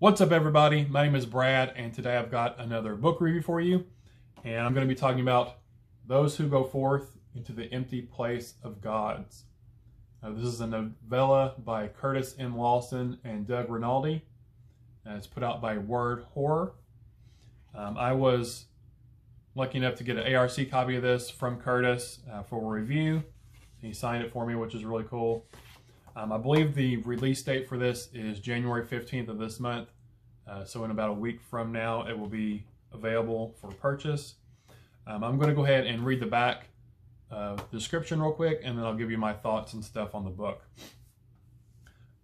What's up, everybody? My name is Brad, and today I've got another book review for you. And I'm going to be talking about Those Who Go Forth into the Empty Place of Gods. Now, this is a novella by Curtis M. Lawson and Doug Rinaldi. And it's put out by Wyrd Horror. Um, I was lucky enough to get an ARC copy of this from Curtis uh, for review. He signed it for me, which is really cool. Um, I believe the release date for this is January 15th of this month. Uh, so in about a week from now, it will be available for purchase. Um, I'm going to go ahead and read the back uh, description real quick, and then I'll give you my thoughts and stuff on the book.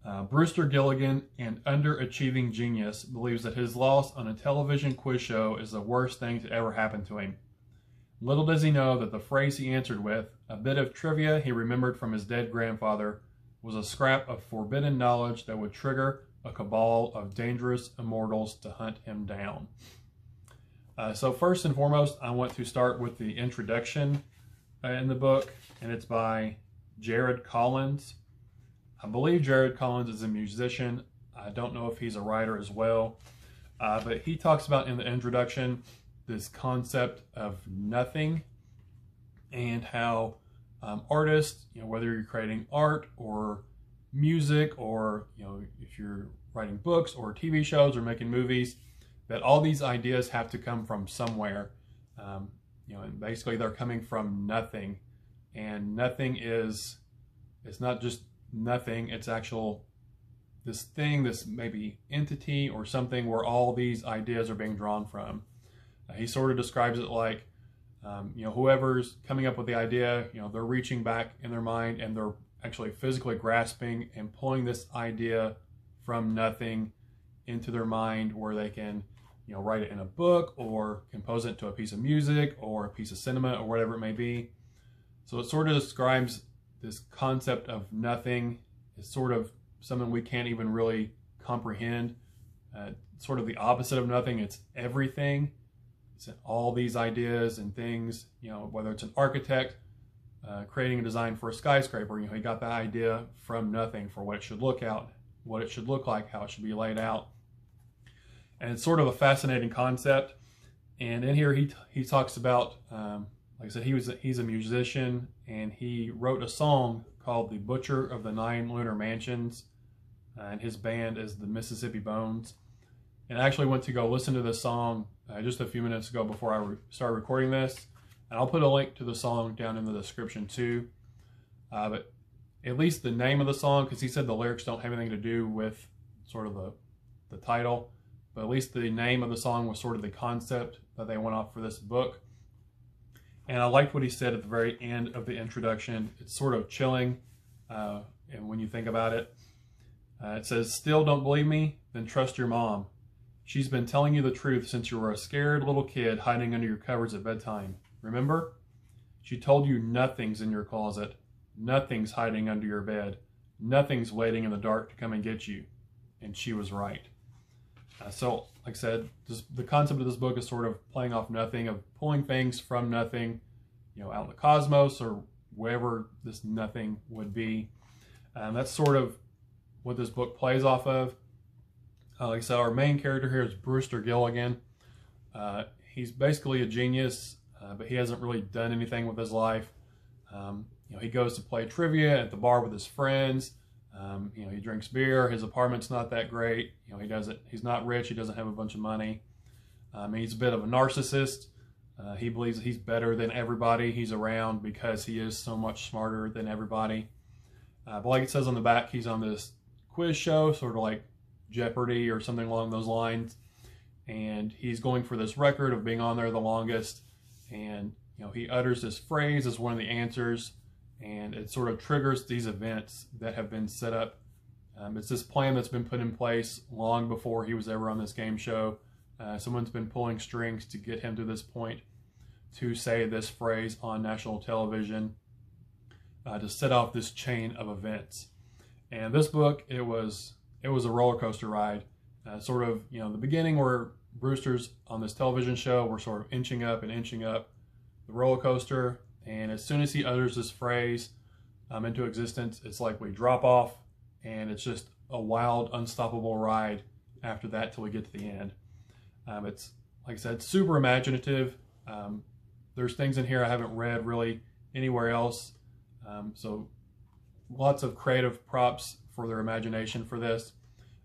Uh, Brewster Gilligan, an underachieving genius, believes that his loss on a television quiz show is the worst thing to ever happen to him. Little does he know that the phrase he answered with, a bit of trivia he remembered from his dead grandfather, was a scrap of forbidden knowledge that would trigger a cabal of dangerous immortals to hunt him down. Uh, so first and foremost, I want to start with the introduction uh, in the book, and it's by Jared Collins. I believe Jared Collins is a musician. I don't know if he's a writer as well, uh, but he talks about in the introduction this concept of nothing and how um, artists, you know, whether you're creating art or music or, you know, if you're writing books or TV shows or making movies, that all these ideas have to come from somewhere. Um, you know, and basically they're coming from nothing. And nothing is, it's not just nothing, it's actual, this thing, this maybe entity or something where all these ideas are being drawn from. Uh, he sort of describes it like, um, you know, whoever's coming up with the idea, you know, they're reaching back in their mind and they're actually physically grasping and pulling this idea from nothing into their mind where they can, you know, write it in a book or compose it to a piece of music or a piece of cinema or whatever it may be. So it sort of describes this concept of nothing is sort of something we can't even really comprehend. Uh, sort of the opposite of nothing, it's everything all these ideas and things, you know, whether it's an architect uh, creating a design for a skyscraper, you know, he got the idea from nothing for what it should look out, what it should look like, how it should be laid out. And it's sort of a fascinating concept. And in here, he, he talks about, um, like I said, he was a, he's a musician and he wrote a song called The Butcher of the Nine Lunar Mansions. Uh, and his band is the Mississippi Bones. And I actually went to go listen to this song uh, just a few minutes ago before I re started recording this. And I'll put a link to the song down in the description too. Uh, but at least the name of the song, because he said the lyrics don't have anything to do with sort of the, the title, but at least the name of the song was sort of the concept that they went off for this book. And I liked what he said at the very end of the introduction. It's sort of chilling, uh, and when you think about it, uh, it says, "Still don't believe me? Then trust your mom. She's been telling you the truth since you were a scared little kid hiding under your covers at bedtime. Remember? She told you nothing's in your closet. Nothing's hiding under your bed. Nothing's waiting in the dark to come and get you. And she was right. Uh, so, like I said, this, the concept of this book is sort of playing off nothing, of pulling things from nothing, you know, out in the cosmos or wherever this nothing would be. And that's sort of what this book plays off of. Uh, like I said, our main character here is Brewster Gilligan. Uh, he's basically a genius, uh, but he hasn't really done anything with his life. Um, you know, he goes to play trivia at the bar with his friends. Um, you know, he drinks beer. His apartment's not that great. You know, he doesn't. He's not rich. He doesn't have a bunch of money. Um, he's a bit of a narcissist. Uh, he believes he's better than everybody he's around because he is so much smarter than everybody. Uh, but like it says on the back, he's on this quiz show, sort of like Jeopardy or something along those lines. And he's going for this record of being on there the longest. And, you know, he utters this phrase as one of the answers. And it sort of triggers these events that have been set up. Um, it's this plan that's been put in place long before he was ever on this game show. Uh, someone's been pulling strings to get him to this point to say this phrase on national television uh, to set off this chain of events. And this book, it was it was a roller coaster ride. Uh, sort of, you know, the beginning where Brewster's on this television show, we're sort of inching up and inching up the roller coaster. And as soon as he utters this phrase um, into existence, it's like we drop off and it's just a wild, unstoppable ride after that till we get to the end. Um, it's, like I said, super imaginative. Um, there's things in here I haven't read really anywhere else. Um, so lots of creative props for their imagination for this.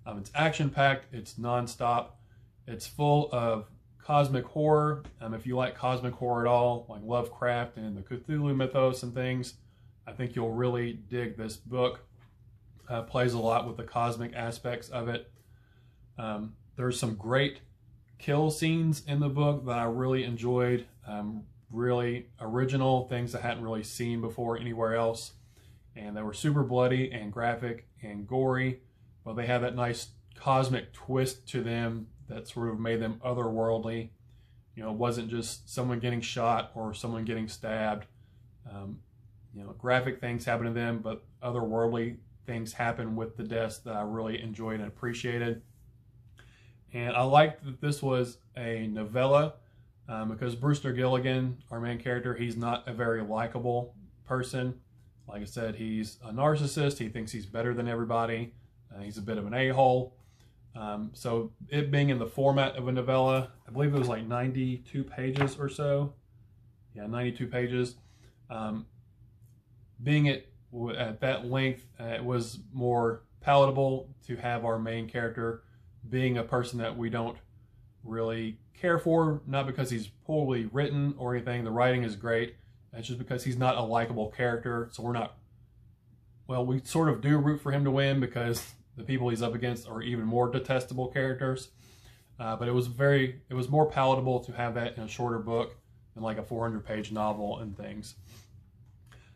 Um, it's action-packed, it's non-stop, it's full of cosmic horror. Um, if you like cosmic horror at all, like Lovecraft and the Cthulhu mythos and things, I think you'll really dig this book. Uh, plays a lot with the cosmic aspects of it. Um, there's some great kill scenes in the book that I really enjoyed. Um, really original things I hadn't really seen before anywhere else. And they were super bloody and graphic and gory, but they had that nice cosmic twist to them that sort of made them otherworldly. You know, it wasn't just someone getting shot or someone getting stabbed. Um, you know, graphic things happen to them, but otherworldly things happen with the deaths that I really enjoyed and appreciated. And I liked that this was a novella um, because Brewster Gilligan, our main character, he's not a very likable person. Like I said, he's a narcissist. He thinks he's better than everybody. Uh, he's a bit of an a-hole. Um, so it being in the format of a novella, I believe it was like 92 pages or so. Yeah, 92 pages. Um, being it at that length, uh, it was more palatable to have our main character being a person that we don't really care for, not because he's poorly written or anything. The writing is great. It's just because he's not a likable character. So we're not, well, we sort of do root for him to win because the people he's up against are even more detestable characters. Uh, but it was very, it was more palatable to have that in a shorter book than like a 400 page novel and things.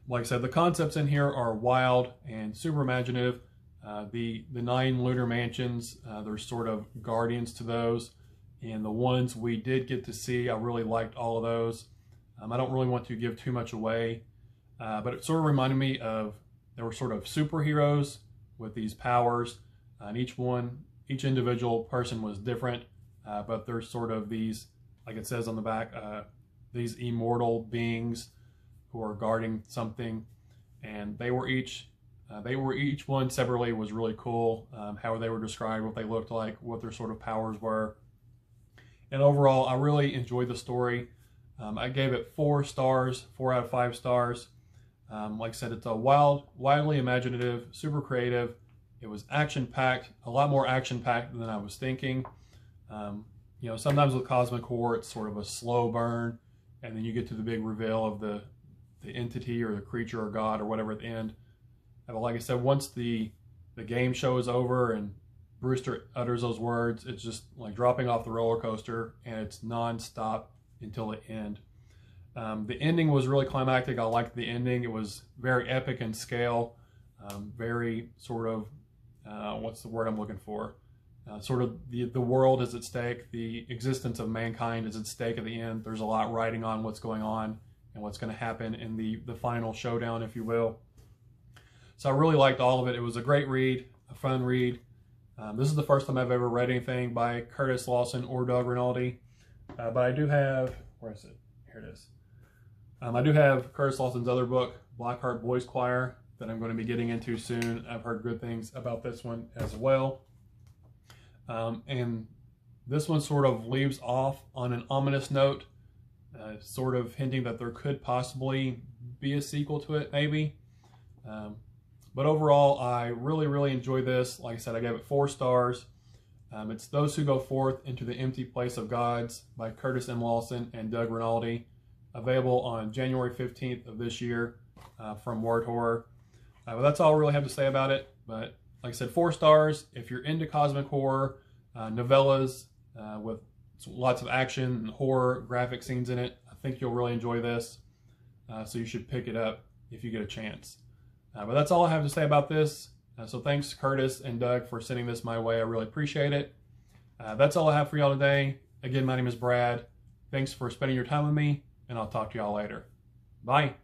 Like I said, the concepts in here are wild and super imaginative. Uh, the, the nine lunar mansions, uh, there's sort of guardians to those. And the ones we did get to see, I really liked all of those. Um, I don't really want to give too much away, uh, but it sort of reminded me of, there were sort of superheroes with these powers. And each one, each individual person was different, uh, but there's sort of these, like it says on the back, uh, these immortal beings who are guarding something. And they were each uh, they were each one separately was really cool. Um, how they were described, what they looked like, what their sort of powers were. And overall, I really enjoyed the story. Um, I gave it four stars, four out of five stars. Um, like I said, it's a wild, wildly imaginative, super creative. It was action-packed, a lot more action-packed than I was thinking. Um, you know, sometimes with Cosmic Horror, it's sort of a slow burn, and then you get to the big reveal of the, the entity or the creature or God or whatever at the end. But like I said, once the the game show is over and Brewster utters those words, it's just like dropping off the roller coaster, and it's non-stop until the end. Um, the ending was really climactic. I liked the ending. It was very epic in scale, um, very sort of, uh, what's the word I'm looking for? Uh, sort of the, the world is at stake, the existence of mankind is at stake at the end. There's a lot riding on what's going on and what's going to happen in the, the final showdown, if you will. So I really liked all of it. It was a great read, a fun read. Um, this is the first time I've ever read anything by Curtis Lawson or Doug Rinaldi. Uh, but I do have, where is it? Here it is. Um, I do have Curtis Lawson's other book, Blackheart Boys Choir, that I'm going to be getting into soon. I've heard good things about this one as well. Um, and this one sort of leaves off on an ominous note, uh, sort of hinting that there could possibly be a sequel to it, maybe. Um, but overall, I really, really enjoyed this. Like I said, I gave it four stars. Um, it's Those Who Go Forth into the Empty Place of Gods by Curtis M. Lawson and Doug Rinaldi. Available on January 15th of this year uh, from Wyrd Horror. Uh, that's all I really have to say about it. But like I said, four stars. If you're into cosmic horror, uh, novellas uh, with lots of action and horror graphic scenes in it, I think you'll really enjoy this. Uh, so you should pick it up if you get a chance. Uh, but that's all I have to say about this. Uh, so thanks Curtis and Doug for sending this my way. I really appreciate it. Uh, that's all I have for y'all today. Again, my name is Brad. Thanks for spending your time with me, and I'll talk to y'all later. Bye.